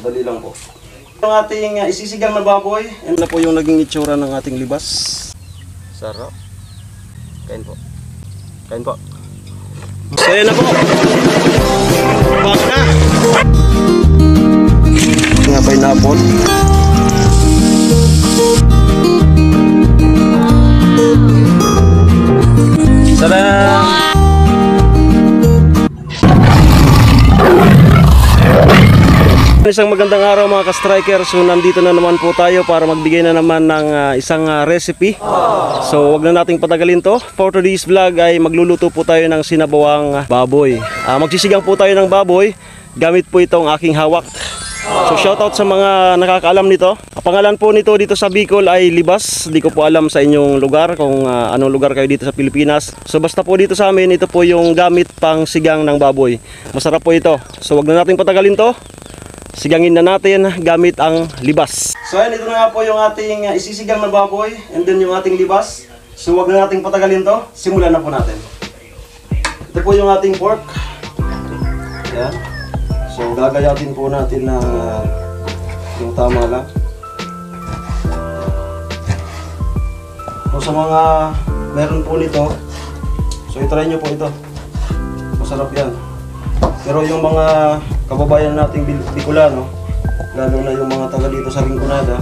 Madali lang po. Ang ating uh, isisigang na baboy. Yan na po yung naging itsura ng ating libas. Sarap. Kain po. Kain po. So yan na po. Baka na. Nga pineapple. Tada! Isang magandang araw mga ka-striker. So nandito na naman po tayo para magbigay na naman ng ah, isang ah, recipe. So wag na nating patagalin to. For today's vlog ay magluluto po tayo ng sinabawang baboy. Ah, magsisigang po tayo ng baboy. Gamit po itong aking hawak. So shoutout sa mga nakakaalam nito. Ang pangalan po nito dito sa Bicol ay Libas. Di ko po alam sa inyong lugar kung ah, anong lugar kayo dito sa Pilipinas. So basta po dito sa amin, ito po yung gamit pang sigang ng baboy. Masarap po ito. So wag na nating patagalin to. Sigangin na natin gamit ang libas. So ayan, ito na nga po yung ating uh, isisigang na baboy and then yung ating libas. So wag na nating patagalin to. Simulan na po natin. Ito po yung ating pork. Ayan. So gagayatin po natin ng uh, yung tama lang. So sa mga meron po nito, so itry nyo po ito. Masarap yan. Pero yung mga kababayan nating Bicolano, lalo na yung mga taga dito sa Rinconada,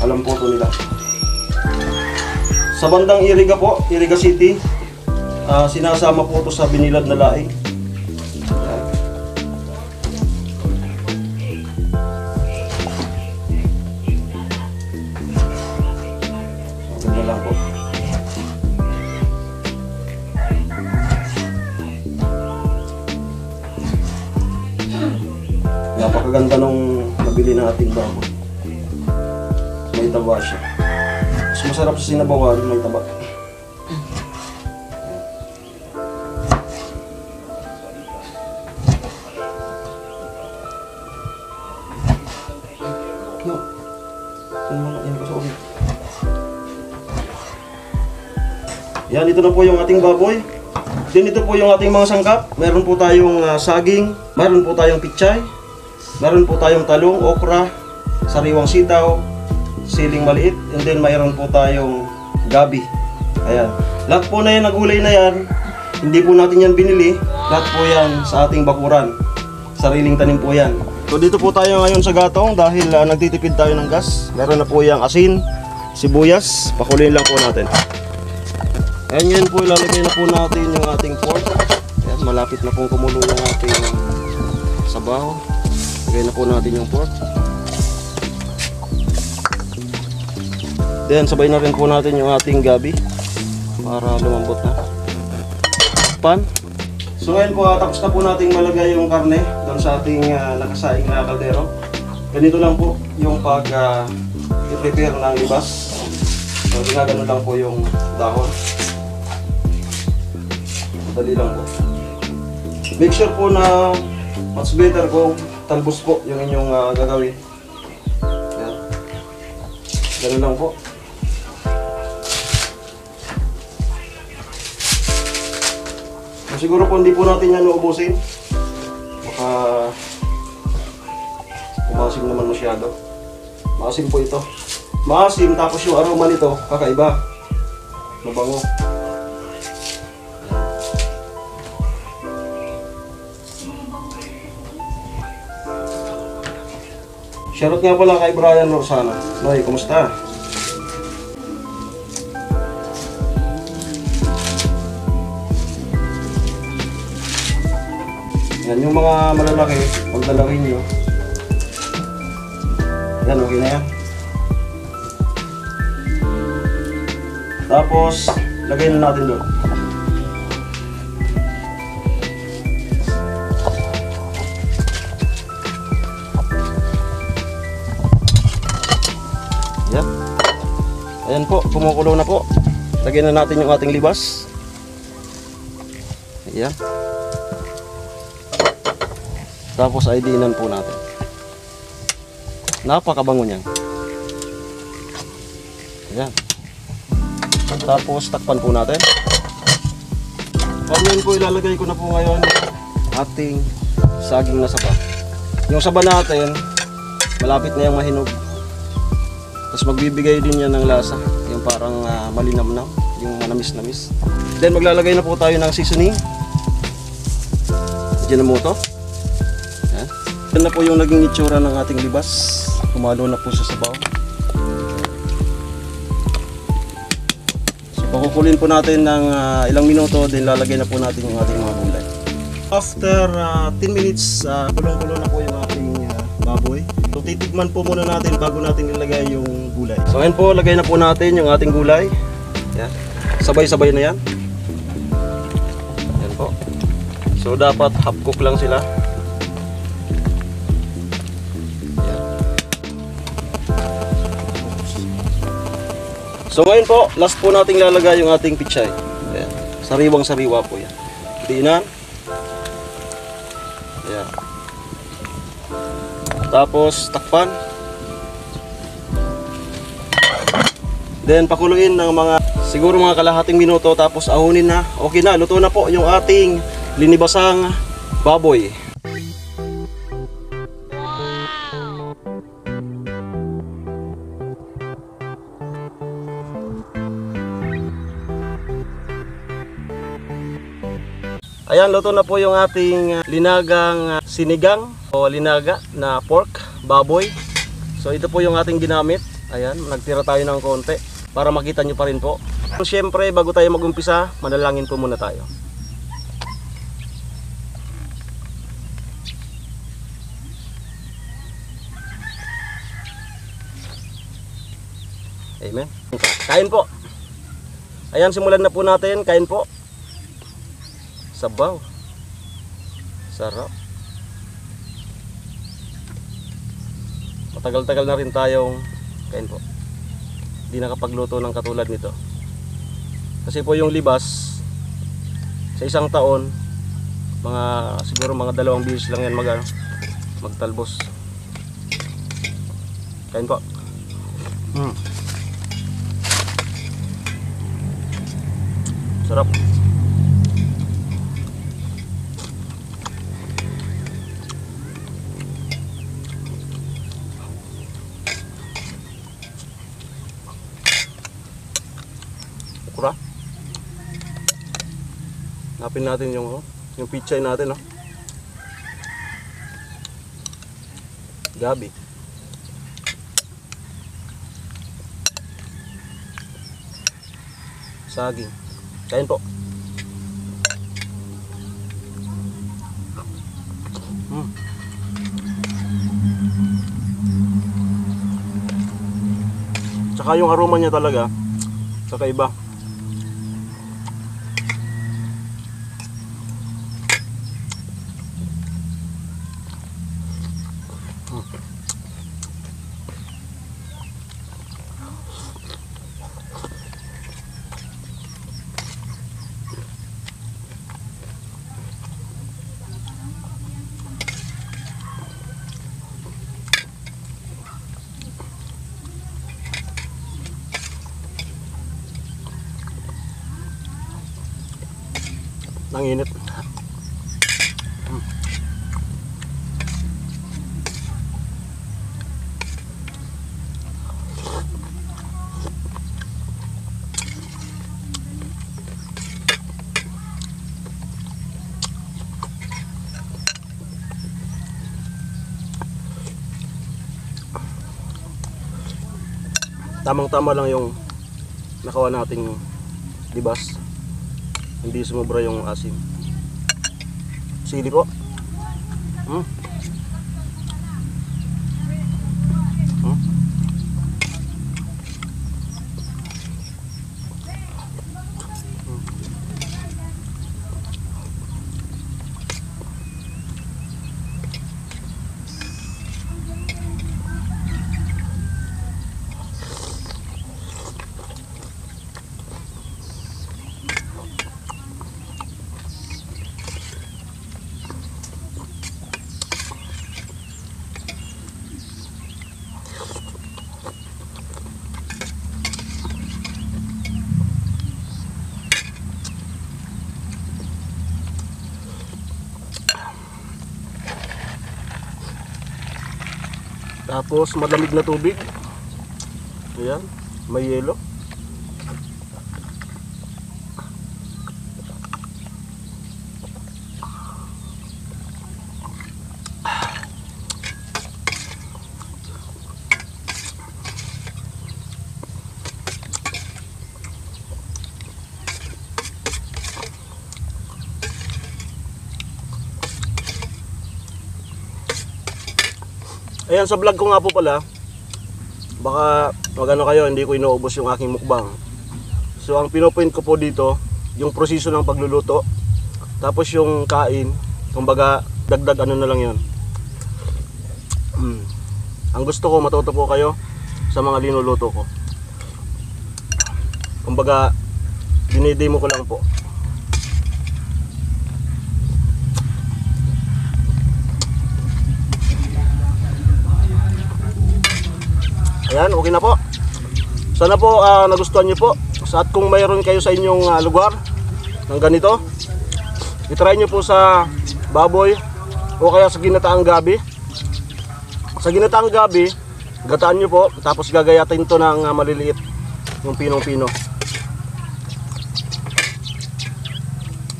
alam po to nila. Sa bandang Iriga po, Iriga City, ah, sinasama po to sa binilad na laing. So, lang po. Napakaganda nung nabili nating baboy. May taba siya. Mas masarap sa sinabawan, may taba. No. Ano yan ito na po yung ating baboy. Then ito po yung ating mga sangkap. Meron po tayong ah, saging, meron po tayong pichay, meron po tayong talong, okra, sariwang sitaw, siling maliit, and then mayroon po tayong gabi. Ayan. Lahat po na yan, na gulay na yan, hindi po natin yan binili. Lahat po yan sa ating bakuran. Sariling tanim po yan. So dito po tayo ngayon sa gatong dahil ah, nagtitipid tayo ng gas. Meron na po yung asin, sibuyas, pakuloyin lang po natin. Ayan ngayon po ilalagay na po natin yung ating pork. Ayan, malapit na pong kumulo yung ating sabaw. Lagay na po natin yung pork. Then sabay na rin po natin yung ating gabi para lumambot na. Pan. So ayan po, ah, tapos na po nating malagay yung karne doon sa ating ah, nakasaing na kaldero. Ganito lang po yung pag i-prepare ng libas. So ginagano lang po yung dahon. Madali lang po. Make sure po na much better kung talbos po yung inyong ah, gagawin. Ayan. Ganun lang po. So, siguro po hindi po natin yan uubusin. Baka umasim naman masyado. Maasim po ito. Maasim tapos yung aroma nito kakaiba. Mabango. Shoutout nga pala kay Brian Rosana. Noy, kumusta? Yan yung mga malalaki, pagdalawin nyo. Yan, okay na yan. Tapos, lagay na natin doon. Po, kumukulo na po. Lagyan na natin yung ating libas. Ayan. Tapos ay diinan po natin. Napakabango niyan. Ayan. Tapos takpan po natin. Ngayon po ilalagay ko na po ngayon ating saging na saba. Yung saba natin, malapit na yung mahinog. Tapos magbibigay din yan ng lasa. Parang uh, malinamnam, yung manamis-namis. Then maglalagay na po tayo ng seasoning. Diyan na mo to. Yan. Yan na po yung naging itsura ng ating libas. Kumalo na po sa baw. So pakukulin po natin ng ah, ilang minuto, then lalagay na po natin yung ating mga gulay. After ah, 10 minutes, uh, kulong-kulo na po yung. So titigman po muna natin bago natin ilagay yung gulay. So ngayon po, lagay na po natin yung ating gulay. Yan. Sabay-sabay na yan. Yan po. So dapat half cook lang sila. Yan. So ngayon po, last po nating lalagay yung ating pichay. Ayan. Sariwang sariwa po yan. Diinan. Ayan. Tapos takpan. Then pakuluin ng mga siguro mga kalahating minuto tapos ahunin na. Okay na, luto na po yung ating linibasang baboy. Ayan, luto na po yung ating linagang sinigang o linaga na pork, baboy. So ito po yung ating ginamit. Ayan, nagtira tayo ng konti para makita nyo pa rin po. Siyempre, bago tayo magumpisa, manalangin po muna tayo. Amen. Kain po. Ayan, simulan na po natin. Kain po. Sabaw. Sarap. Matagal-tagal na rin tayong kain po. Hindi nakapagluto ng katulad nito. Kasi po yung libas sa isang taon mga siguro mga dalawang beses lang yan mag ano, magtalbos. Kain po. Mm. Sarap. Napin natin yung oh, yung pichay natin oh. Gabi. Saging. Kain po. Mm. Tsaka yung aroma niya talaga, kakaiba. Nanginit. Mm. Tamang-tama lang yung nakawa nating libas hindi sumobra yung asim sili po hmm. Tapos malamig na tubig. Ayan, may yelo. Ayan sa vlog ko nga po pala, baka magano kayo, hindi ko inuubos yung aking mukbang. So ang pinopoint ko po dito, yung proseso ng pagluluto, tapos yung kain, kumbaga dagdag ano na lang yun. Mm. Ang gusto ko matuto po kayo sa mga linuluto ko. Kumbaga, dinidemo ko lang po. Ayan, okay na po. Sana po ah, nagustuhan niyo po. Sa at kung mayroon kayo sa inyong ah, lugar ng ganito, itry niyo po sa baboy o kaya sa ginataang gabi. Sa ginataang gabi, gataan niyo po tapos gagayatin to ng ah, maliliit yung pinong-pino.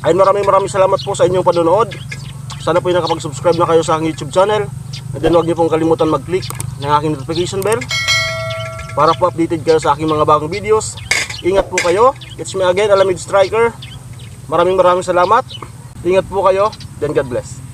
Ayun, maraming maraming salamat po sa inyong panonood. Sana po yung nakapag-subscribe na kayo sa aking YouTube channel. And then huwag niyo pong kalimutan mag-click ng aking notification bell para po updated kayo sa aking mga bagong videos. Ingat po kayo. It's me again, Alamid Striker. Maraming maraming salamat. Ingat po kayo. Then God bless.